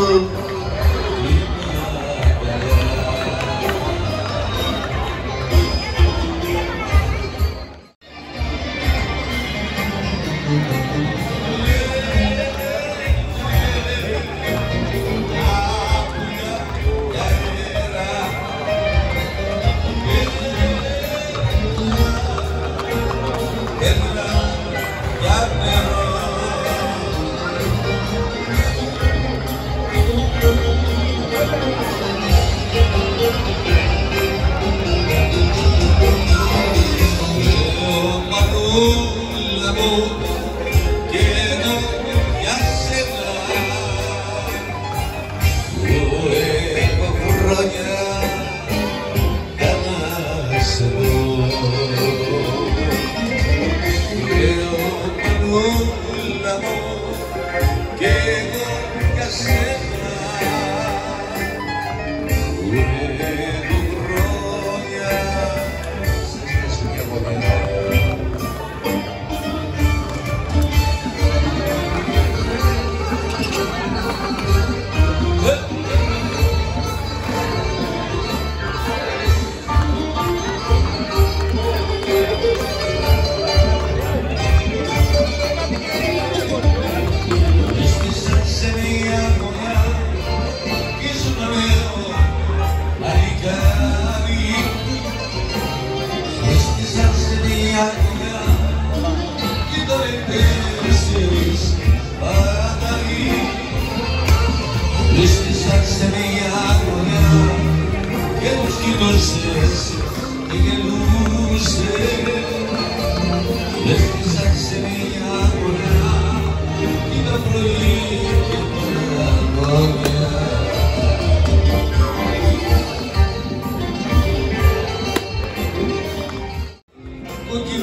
move Yeah.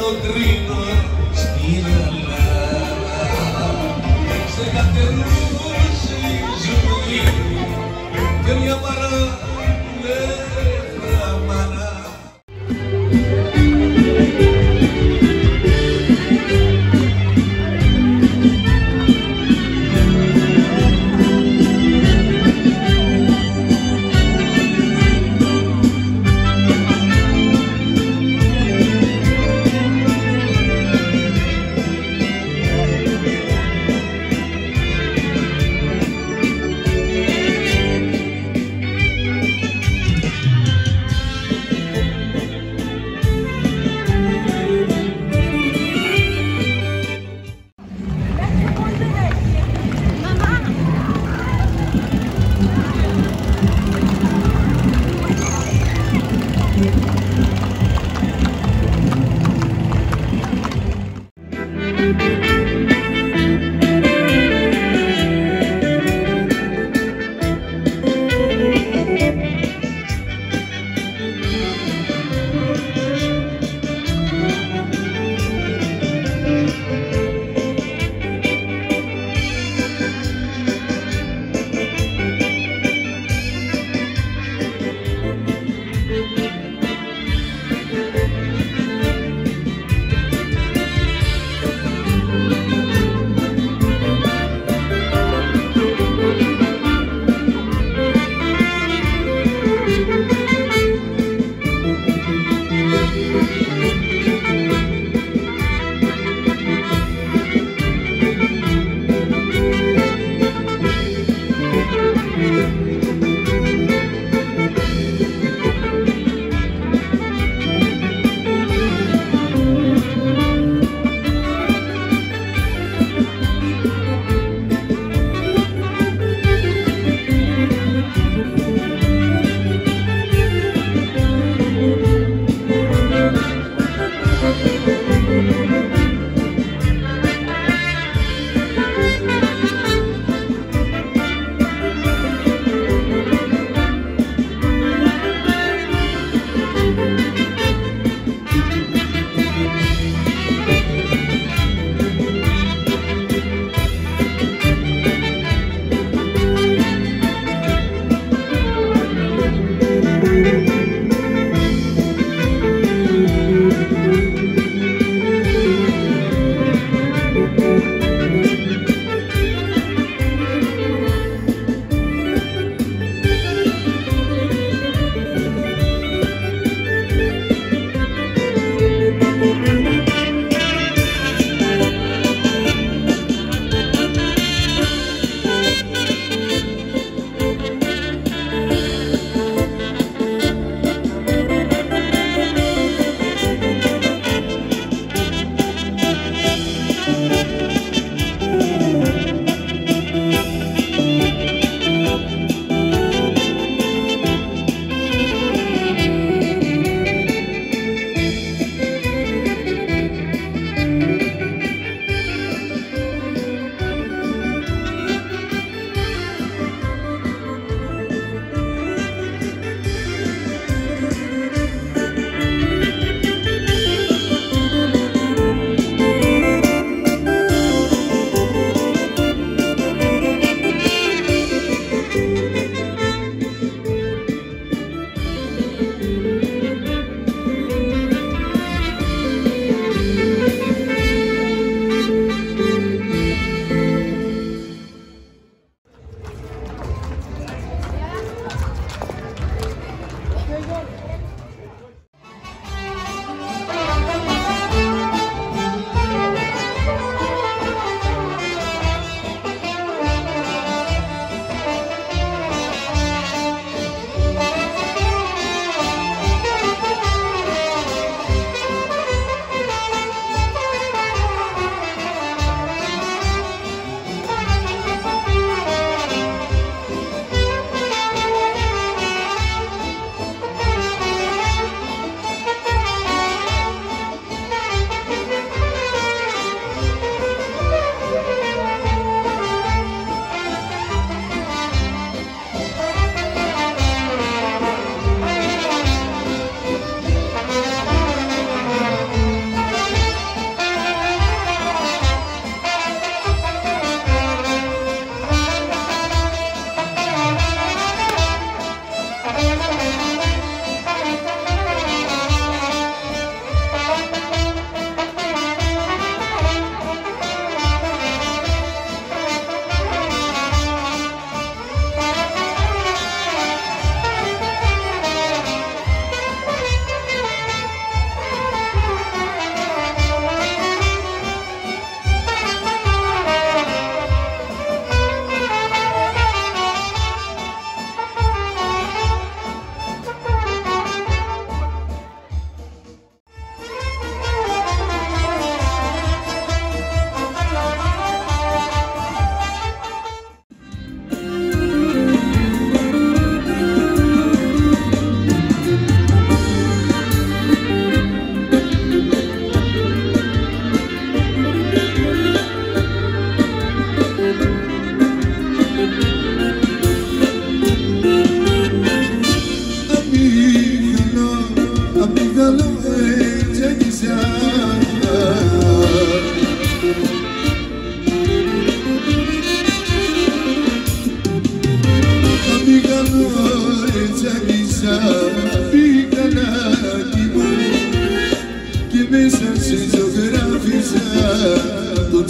το κρίνω στην Ελλάδα σε κατερνούσε η ζωή. Και μια παρά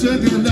söylediğinde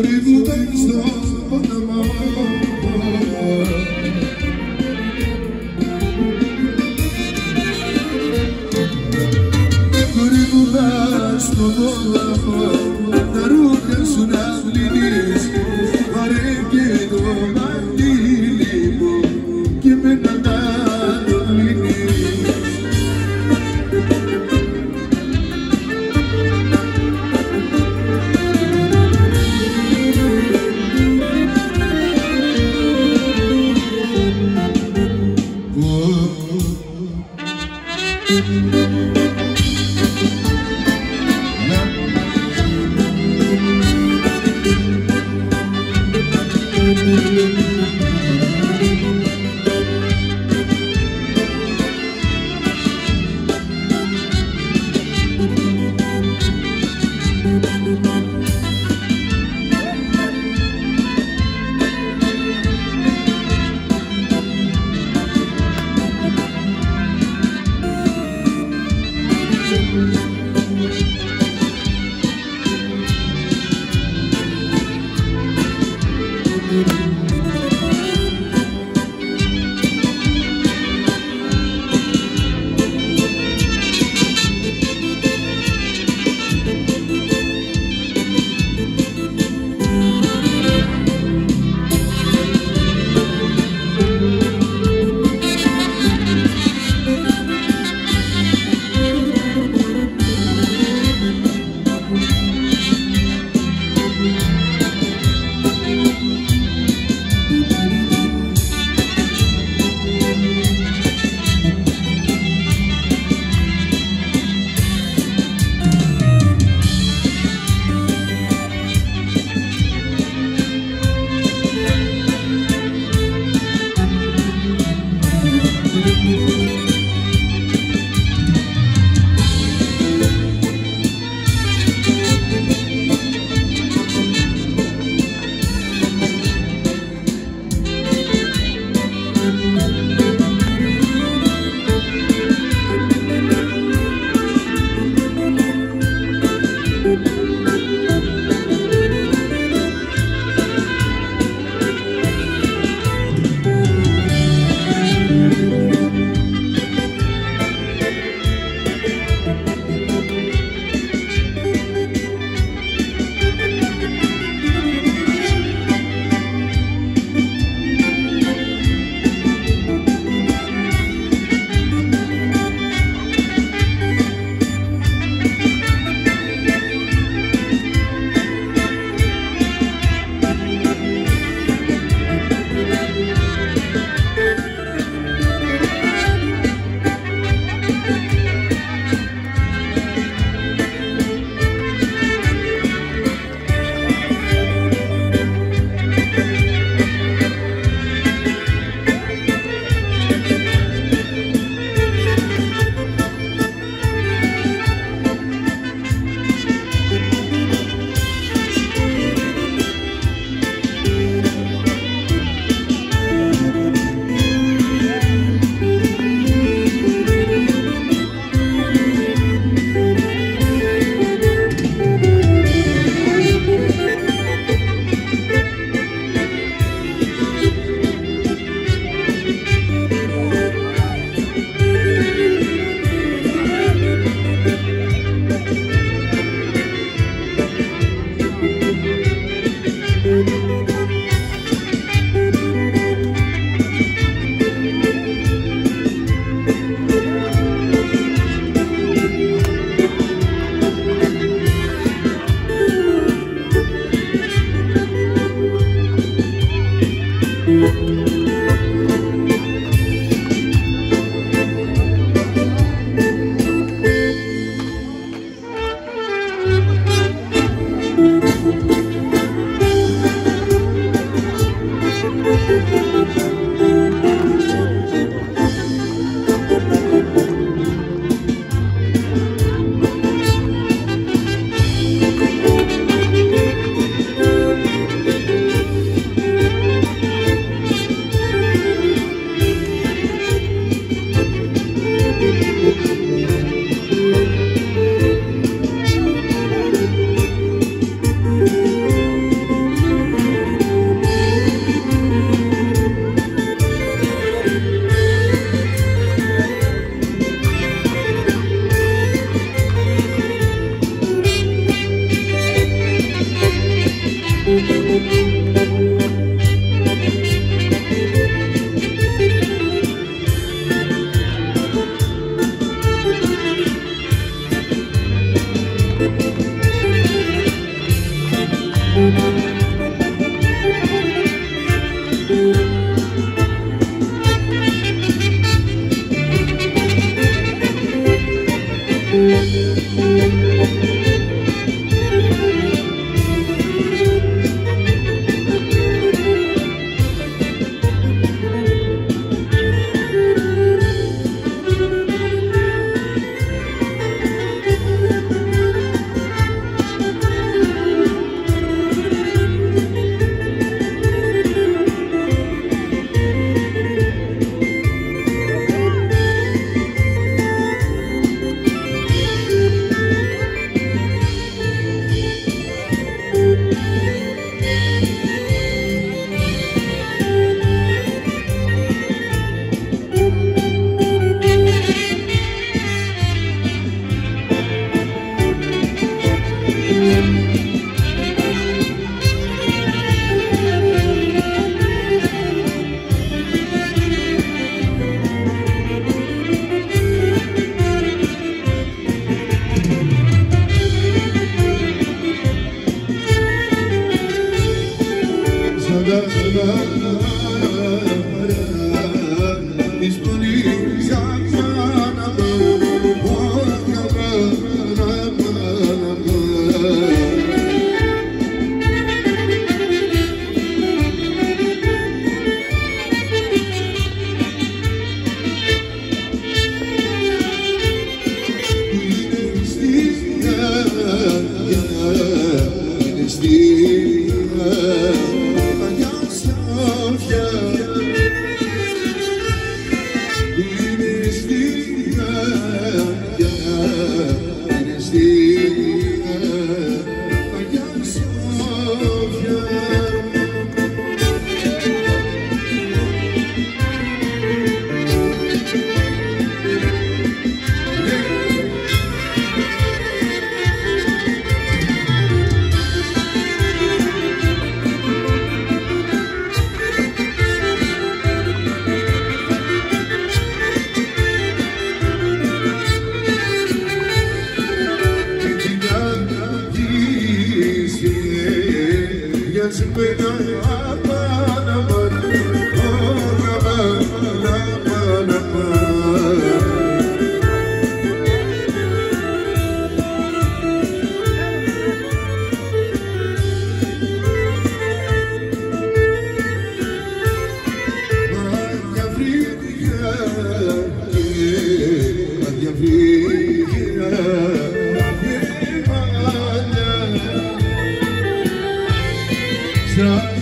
Good evening. and it's the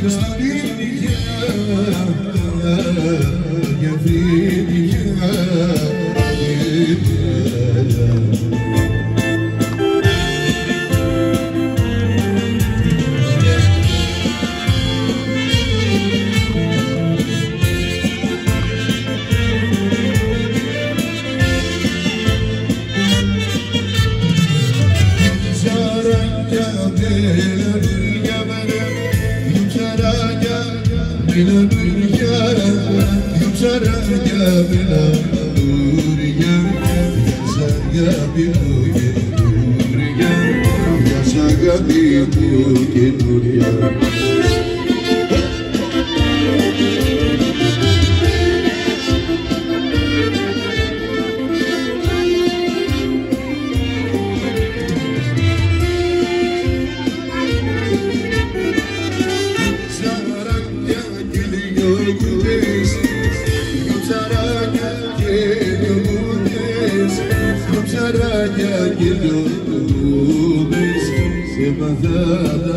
Στην υγεία και γελείς Κοψαράκια γελιομούνες Κοψαράκια γελιομούνες Σε μαθά τα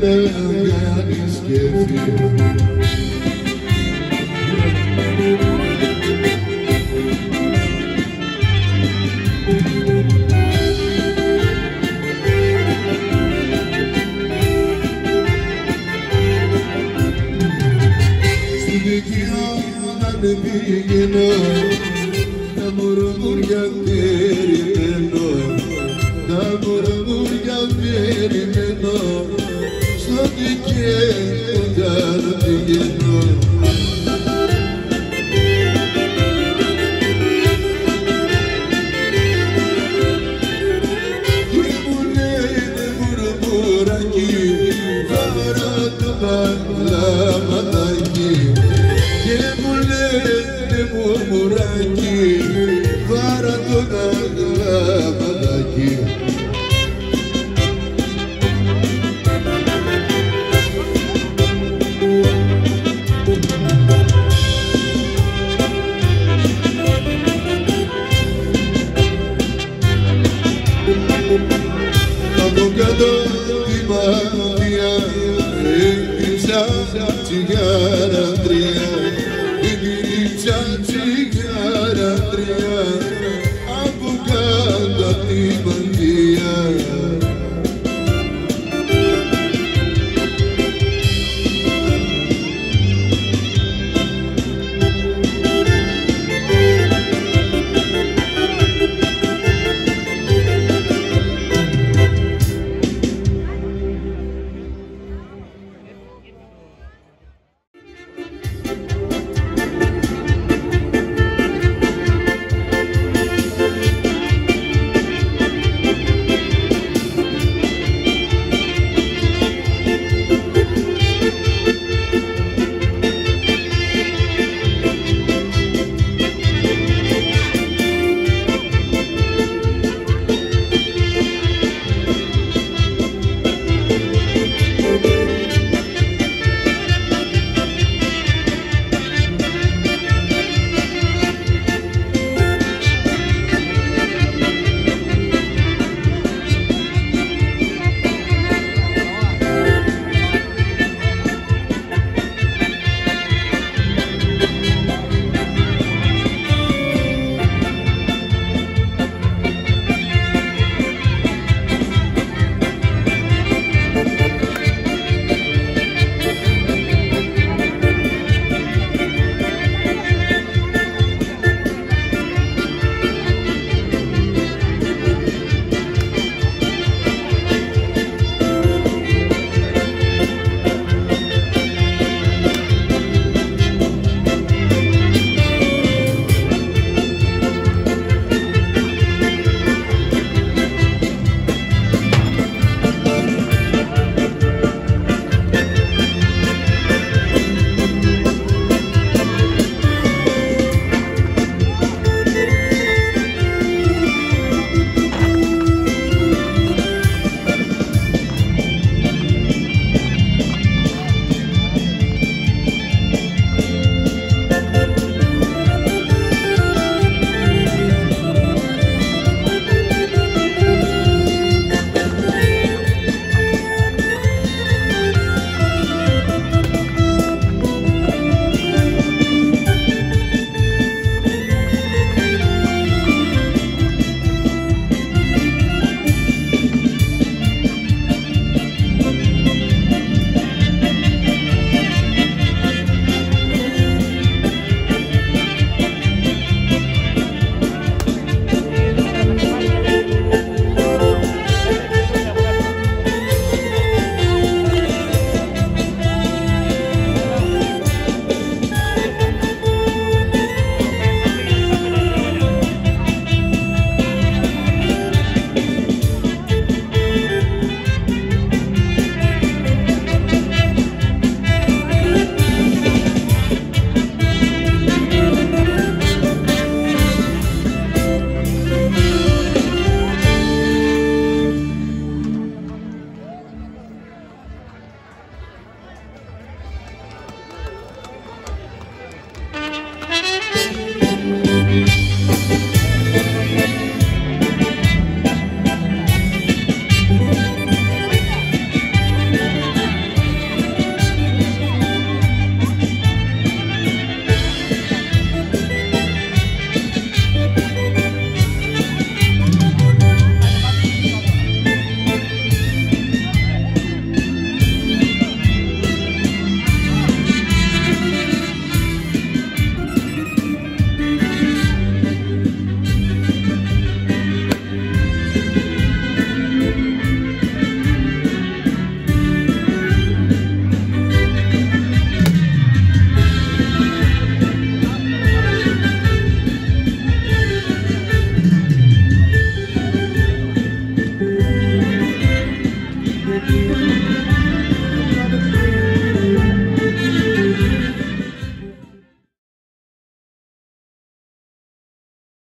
Δεν αγαπητέ, σου δείχνει να με πει και να δαμπορντιαβερή ενό, δαμπορντιαβερή. ki bu derdin